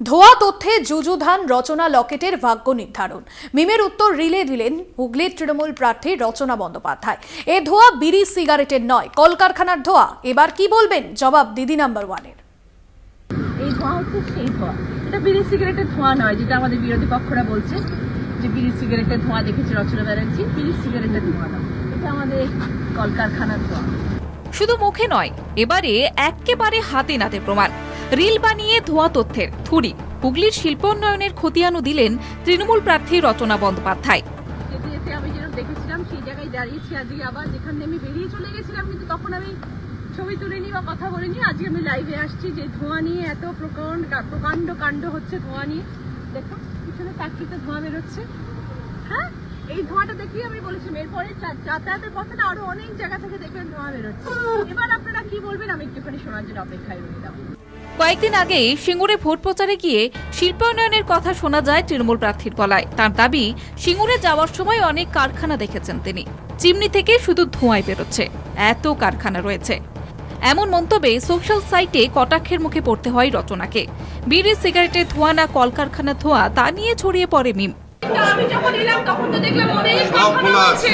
ধোয়া তথ্যে যুযুধান রচনা লকেটের ভাগ্য নির্ধারণ। মিমের উত্তর রিলে দিলেন হুগলির তৃণমূল প্রার্থী রচনা বন্দ্যোপাধ্যায়। এ ধোয়া বিড়ি সিগারেটের নয় কলকারখানার ধোয়া। এবার কি বলবেন? জবাব দিদি নাম্বার ওয়ানের। এই ধোঁয়া হচ্ছে সেই ধোঁয়া। এটা বিড়ি সিগারেটের ধোঁয়া নয় যেটা আমাদের বিরোধী পক্ষরা বলছে যে বিড়ি সিগারেটের ধোঁয়া দেখেছে রচনা ব্যানার্জি। বিড়ি সিগারেটের ধোঁয়া নয় এটা আমাদের কলকারখানার ধোঁয়া। শুধু মুখে নয় এবারে এক্কেবারে হাতে নাতে প্রমাণ। রিল বানিয়ে ধোঁয়া তথ্যের, থুরি। হুগলির শিল্পোন্নয়নের খতিয়ানও দিলেন তৃণমূল প্রার্থী রচনা বন্দ্যোপাধ্যায়। আমি যেরকম দেখেছিলাম, সেই জায়গায় দাঁড়িয়েছি আজকে আবার, যেখান আমি বেরিয়ে চলে গেছিলাম, কিন্তু তখন আমি ছবি বা কথা বলিনি। আমি লাইভে আসছি যে ধোঁয়া নিয়ে এত প্রকাণ্ড প্রকাণ্ড কাণ্ড হচ্ছে ধোঁয়া নিয়ে। পিছনে ধোঁয়া বেরোচ্ছে। হ্যাঁ? এই ধোঁয়াটা দেখেই আমি বলেছিলাম, এরপরে যাতায়াতের অনেক জায়গা থেকে ধোঁয়া বেরোচ্ছে। এবার আপনারা কি বলবেন? আমি একটুখানি শোনার জন্য অপেক্ষায় রইলাম। কয়েকদিন আগে সিঙ্গুরে ভোট প্রচারে গিয়ে শিল্পায়নের কথা শোনা যায় তৃণমূল প্রার্থীর গলায়। তার দাবি সিঙ্গুরে যাওয়ার সময় অনেক কারখানা দেখেছেন তিনি। চিমনি থেকে শুধু ধোঁয়ায় বেরোচ্ছে। এত কারখানা রয়েছে। এমন মন্তব্যে সোশ্যাল সাইটে কটাক্ষের মুখে পড়তে হয় রচনাকে। বিড়ি সিগারেটের ধোঁয়া না কলকারখানার ধোঁয়া তা নিয়ে ছড়িয়ে পড়ে মিম। আমি যখন এলাম তখন তো দেখলাম অনেক খোলা আছে।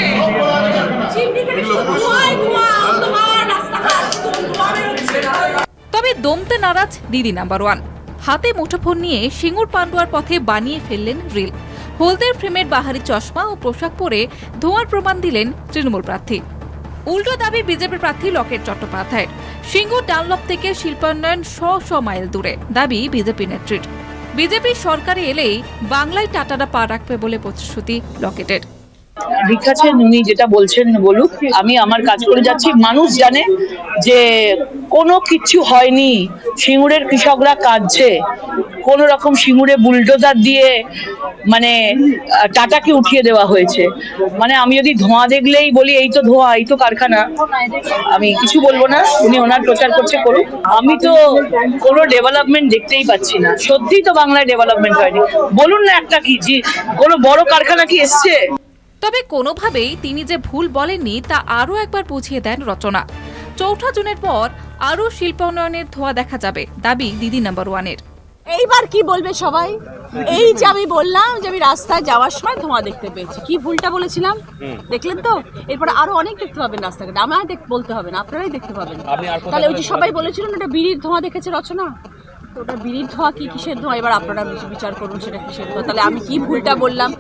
দমতে নারাজ দিদি নাম্বার ওয়ান। হাতে মুঠোফোন নিয়ে সিঙ্গুর পান্ডুয়ার পথে বানিয়ে ফেললেন রিল। হলদের ফ্রেমের বাহারি চশমা ও পোশাক পরে ধোঁয়ার প্রমাণ দিলেন তৃণমূল প্রার্থী। উল্টো দাবি বিজেপি প্রার্থী লকেট চট্টোপাধ্যায়ের। সিঙ্গুর ডানলপ থেকে শিল্পায়ন শ শ মাইল দূরে, দাবি বিজেপি নেত্রীর। বিজেপি সরকারে এলেই বাংলায় টাটারা পা রাখবে বলে প্রতিশ্রুতি লকেটের। আছে উনি যেটা বলছেন বলুক, আমি আমার কাজ করে যাচ্ছি। মানুষ জানে যে কোনো কিচ্ছু হয়নি। সিঙ্গুরের কৃষকরা কাঁদছে। কোন রকম সিঙ্গুরে বুলডোজার দিয়ে মানে টাটাকে উঠিয়ে দেওয়া হয়েছে। মানে আমি যদি ধোঁয়া দেখলেই বলি, এই তো ধোঁয়া, এই তো কারখানা। আমি কিছু বলব না, উনি ওনার প্রচার করছে, করুক। আমি তো কোনো ডেভেলপমেন্ট দেখতেই পাচ্ছি না। সত্যিই তো বাংলায় ডেভেলপমেন্ট হয়নি। বলুন না একটা কি, যে কোনো বড় কারখানা কি এসছে? তবে কোনোভাবেই তিনি যে ভুল বলেননি তা আরও একবার বুঝিয়ে দেন রচনা। চৌঠা জুনের পর আরও শিল্পায়নের ধোঁয়া দেখা যাবে দাবি দিদি নাম্বার ওয়ানের। এইবার কি বলবে সবাই? এই যে আমি বললাম যে আমি রাস্তায় যাওয়ার সময় ধোঁয়া দেখতে পেয়েছি। কি ভুলটা বলেছিলাম? দেখলেন তো? এরপর আরও অনেক দেখতে পাবেন রাস্তাঘাটে। আমার দেখ বলতে হবে না আপনারাই দেখতে পাবেন। তাহলে ওই যে সবাই বলেছিলেন ওটা বিড়ির ধোঁয়া দেখেছে রচনা? তো ওটা বিড়ির ধোঁয়া কি কিসের ধোঁয়া? এবার আপনারা বিচার করুন সেটা কিসের ধোঁয়া। তাহলে আমি কি ভুলটা বললাম?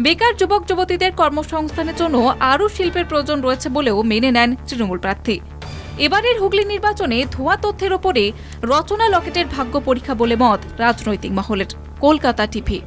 বেকার যুবক যুবতীদের কর্মসংস্থানের জন্য আরও শিল্পের প্রয়োজন রয়েছে বলেও মেনে নেন তৃণমূল প্রার্থী। এবারের হুগলি নির্বাচনে ধোঁয়া তথ্যের ওপরে রচনা লকেটের ভাগ্য পরীক্ষা বলে মত রাজনৈতিক মহলের, কলকাতা টিভি।